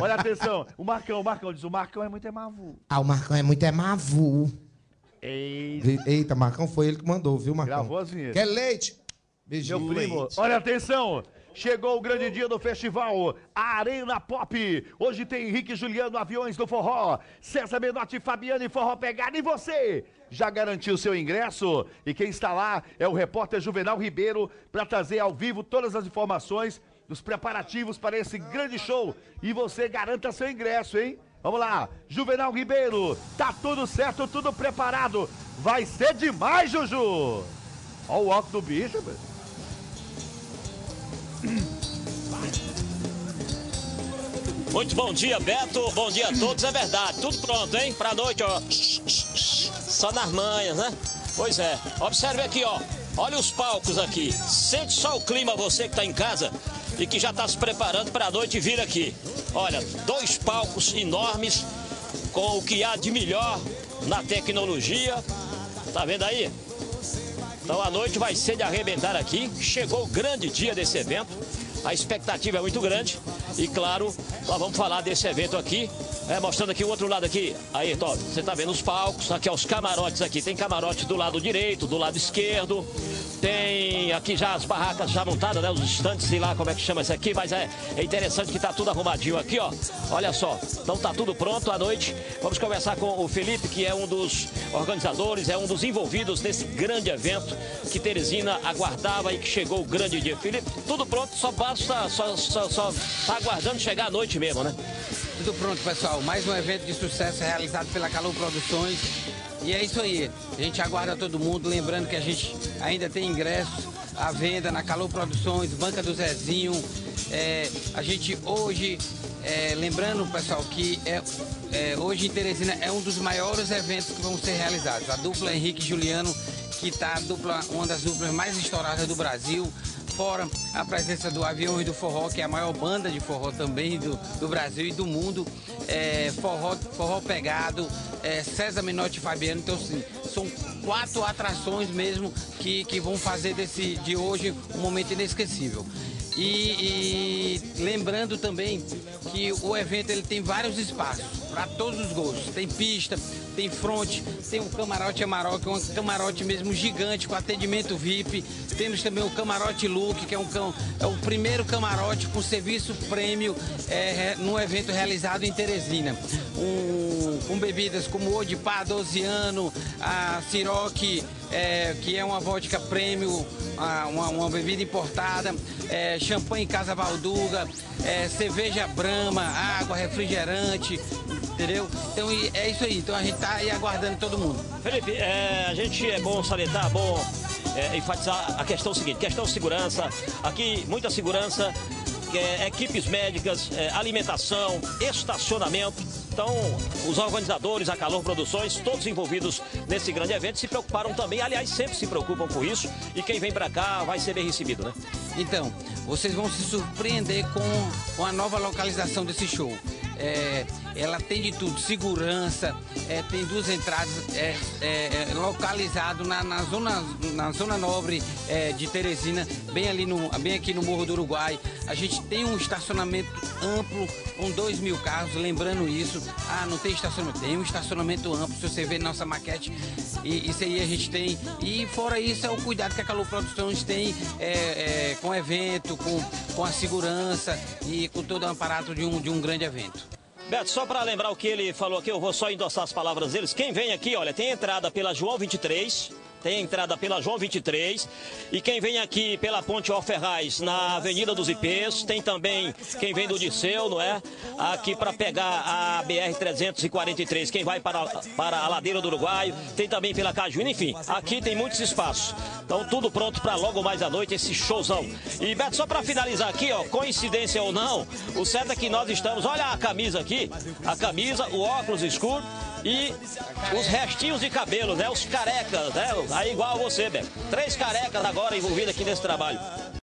Olha atenção, o Marcão, o Marcão diz, o Marcão é muito emavu. Ah, o Marcão é muito é mavu. Ei, Eita, Marcão foi ele que mandou, viu, Marcão? Gravou as vinhetas. Quer leite? Beijinho. Meu primo, leite. olha atenção! Chegou o grande dia do festival Arena Pop. Hoje tem Henrique e Juliano, Aviões do Forró, César Menotti, Fabiano e Forró Pegada. E você? Já garantiu seu ingresso? E quem está lá é o repórter Juvenal Ribeiro para trazer ao vivo todas as informações dos preparativos para esse grande show. E você garanta seu ingresso, hein? Vamos lá, Juvenal Ribeiro, tá tudo certo, tudo preparado. Vai ser demais, Juju! Olha o óculos do bicho, velho. Muito bom dia, Beto. Bom dia a todos. É verdade. Tudo pronto, hein? Pra noite, ó. Só nas manhas, né? Pois é. Observe aqui, ó. Olha os palcos aqui. Sente só o clima, você que tá em casa e que já tá se preparando pra noite vir aqui. Olha, dois palcos enormes com o que há de melhor na tecnologia. Tá vendo aí? Então a noite vai ser de arrebentar aqui. Chegou o grande dia desse evento. A expectativa é muito grande. E claro, nós vamos falar desse evento aqui. É, mostrando aqui o outro lado aqui. Aí, Top, você tá vendo os palcos. Aqui, ó, os camarotes aqui. Tem camarote do lado direito, do lado esquerdo. Tem aqui já as barracas já montadas, né? Os estantes, sei lá como é que chama isso aqui, mas é, é interessante que tá tudo arrumadinho aqui, ó. Olha só. Então tá tudo pronto à noite. Vamos conversar com o Felipe, que é um dos organizadores, é um dos envolvidos nesse grande evento que Teresina aguardava e que chegou o grande dia. Felipe, tudo pronto, só basta, só, só, só tá aguardando chegar à noite mesmo, né? Tudo pronto, pessoal. Mais um evento de sucesso realizado pela Calor Produções. E é isso aí. A gente aguarda todo mundo. Lembrando que a gente ainda tem ingressos à venda na Calor Produções, Banca do Zezinho. É, a gente hoje, é, lembrando, pessoal, que é, é, hoje em Teresina é um dos maiores eventos que vão ser realizados. A dupla Henrique e Juliano, que está uma das duplas mais estouradas do Brasil fora a presença do Avião e do Forró, que é a maior banda de forró também do, do Brasil e do mundo. É, forró, forró Pegado, é, César Menotti e Fabiano. Então, assim, são quatro atrações mesmo que, que vão fazer desse, de hoje um momento inesquecível. E, e, lembrando também que o evento ele tem vários espaços para todos os gostos. Tem pista, tem fronte, tem um camarote Amarok, que é um camarote mesmo gigante com atendimento VIP. Temos também o camarote Look, que é, um, é o primeiro camarote com serviço prêmio é, num evento realizado em Teresina. Um, com bebidas como Odipá 12 anos, a Ciroc, é, que é uma vodka prêmio, uma, uma, bebida importada, é, champanhe Casa Valduga, é, cerveja Brama, água, refrigerante, entendeu? Então é isso aí. Então a gente tá aí aguardando todo mundo. Felipe, é, a gente é bom salientar, bom é, enfatizar a questão seguinte, questão de segurança. Aqui, muita segurança, é, equipes médicas, é, alimentação, estacionamento. Então, os organizadores, a Calor Produções, todos envolvidos nesse grande evento, se preocuparam também. Aliás, sempre se preocupam com isso. E quem vem para cá vai ser bem recebido, né? Então, vocês vão se surpreender com, com a nova localização desse show. É, ela tem de tudo, segurança, é, tem duas entradas é, é, é localizado na, na, zona, na zona nobre é, de Teresina, bem ali no, bem aqui no Morro do Uruguai. A gente tem um estacionamento amplo com dois mil carros, lembrando isso. Ah, não tem estacionamento, tem um estacionamento amplo. Se você ver nossa maquete, e, isso aí a gente tem. E fora isso é o cuidado que a Calor Produções tem é, com o evento, com, com a segurança e com todo o aparato de um, de um grande evento. Beto, só para lembrar o que ele falou aqui, eu vou só endossar as palavras deles. Quem vem aqui, olha, tem entrada pela João 23, tem entrada pela João 23. E quem vem aqui pela Ponte Alferraz, na Avenida dos Ipês, tem também quem vem do Disseu, não é? Aqui para pegar a BR-343, quem vai para, para a Ladeira do Uruguaio, tem também pela Cajuína, enfim, aqui tem muitos espaços. Então tudo pronto para logo mais à noite esse showzão. E Beto, só para finalizar aqui, ó, coincidência ou não, o certo é que nós estamos, olha a camisa aqui, a camisa, o óculos escuro e os restinhos de cabelo, né? Os carecas, né? Aí igual você, Beto. Três carecas agora envolvidas aqui nesse trabalho.